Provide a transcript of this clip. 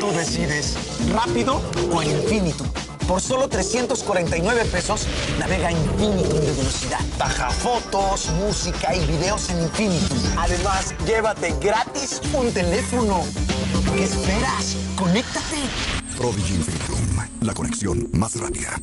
Tú decides, rápido o infinito. Por solo 349 pesos, navega Infinitum de velocidad. Baja fotos, música y videos en Infinitum. Además, llévate gratis un teléfono. ¿Qué esperas? ¡Conéctate! Prodigy Infinitum, la conexión más rápida.